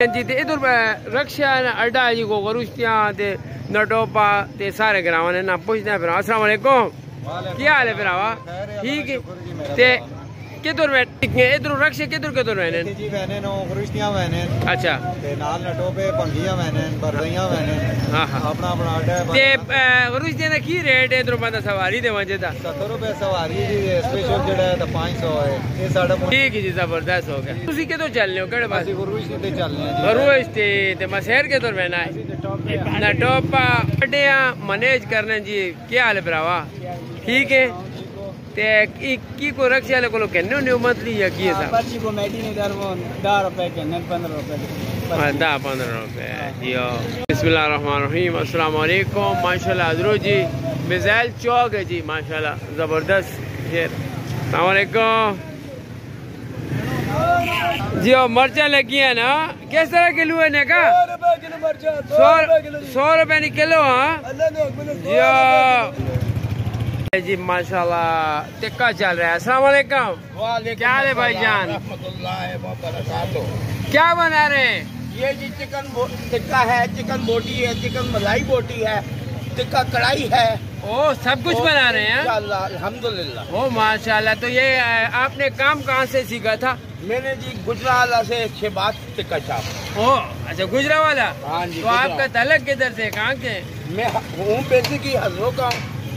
जी ते इधर रक्षा अड्डा जी को गरुश्तियाँ ते नटोपा ते सारे ग्रावां ने ना पुछते हैं फिर। अस्सलाम क्या हाल है भरावा ठीक है। ते ਕਿਧਰ ਮੈਂ ਇਧਰ ਰਕਸ਼ੇ ਕਿਧਰ ਕਿਧਰ ਵੈਨੇ ਜੀ ਵੈਨੇ ਨੋ ਖਰਿਸ਼ਤੀਆਂ ਖਰੁਸ਼ਤੀਆਂ ਨੇ ਅੱਛਾ ਤੇ ਨਾਲ ਲਟੋ ਪੇ ਭੰਗੀਆਂ ਨੇ ਬਰਦਈਆਂ ਵੈਨੇ ਹਾਂ ਹਾਂ ਆਪਣਾ ਆਪਣਾ ਆਡਾ ਤੇ ਖਰਿਸ਼ਤੀਆਂ ਦਾ ਕੀ ਰੇਟ ਹੈ ਇਧਰੋਂ ਬੰਦਾ ਸਵਾਰੀ ਦੇਵਾਂ ਜੇ ਦਾ 70 ਰੁਪਏ ਸਵਾਰੀ ਜੀ ਸਪੈਸ਼ਲ ਜਿਹੜਾ ਹੈ ਤਾਂ 500 ਹੈ ਇਹ ਸਾਡਾ ਠੀਕ ਹੈ ਜੀ ਜ਼ਬਰਦਸਤ ਹੋ ਗਿਆ ਤੁਸੀਂ ਕਿਧਰ ਚੱਲ ਰਹੇ ਹੋ ਕਿਹੜੇ ਪਾਸੇ ਖਰੁਸ਼ਤੀ ਤੇ ਚੱਲ ਰਹੇ ਜੀ ਖਰੁਸ਼ਤੀ ਤੇ ਮਸੇਰ ਕਿਧਰ ਵੈਨਾ ਹੈ ਟੋਪਾ ਬੜਿਆ ਮੈਨੇਜ ਕਰਨਾ ਜੀ ਕੀ ਹਾਲ ਹੈ ਭਰਾਵਾ ਠੀਕ ਹੈ ते की को रक्षा वाले को कहने होने मंथली या की था पर्ची को मेडी ने दर वो 10 रुपए कहने 15 रुपए 15 रुपए बिस्मिल्लाह रहमान रहीम अस्सलाम वालेकुम माशाल्लाह जी मिसाइल चौक है जी माशाल्लाह ज़बरदस्त शेर अस्सलाम वालेकुम जी मर्चा लगी है ना किस तरह किलो है का सौ रुपए किलो हाँ जी जी माशाल्लाह। टिक्का चल रहा है। अस्सलाम वालेकुम। क्या है भाईजान क्या बना रहे हैं? ये जी चिकन टिक्का है चिकन बोटी है चिकन मलाई बोटी है टिक्का कढ़ाई है। ओ सब कुछ बना रहे हैं इंशाअल्लाह, अल्हम्दुलिल्लाह। ओ माशाल्लाह। तो ये आपने काम कहाँ से सीखा था? मैंने जी गुजराला से शहबाज टिक्का छाप ओ अच्छा गुजरा वाला हाँ जी, तो आपका। तलक किधर से कहाँ के मैं हूँ बेसिकली हजरों का हूँ।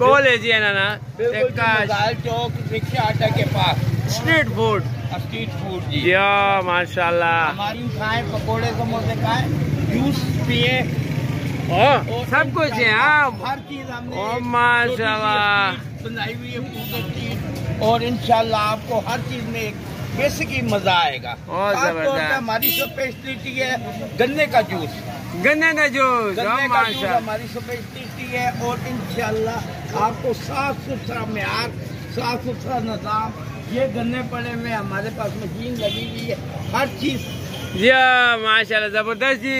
कॉलेज है ना ना? बिल्कुल टिक्का मजाल चौक रिक्शा अड्डा के पास। Street food. स्ट्रीट फ़ूड जी। जियो माशाल्लाह। हमारी खाए पकोड़े समोसे खाए जूस पिए। सब कुछ है हाँ। हर चीज़ हमने माशाल्लाह। बनाई हुई है स्ट्रीट और इंशाल्लाह आपको हर चीज़ में एक बेसिक ही मज़ा आएगा। ज़बरदस्त। हमारी स्पेशलिटी है गन्ने का जूस। गन्ने का जूस गन्ने का जूस हमारी स्पेशलिटी रही है और इन आपको साफ़ सुथरा मैार साफ़ सुथरा नजाम ये गन्ने पड़े में हमारे पास मशीन लगी हुई है हर चीज़। जी हाँ, माशाल्लाह ज़बरदस्त जी।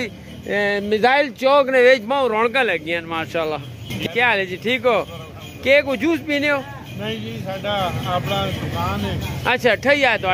मिसाइल चौक ने वेज माओ रौनक लगी हैं माशाल्लाह। क्या हाल है जी ठीक हो? केक को जूस पीने हो? नहीं जी साडा अपना दुकान है। अच्छा ठैया तो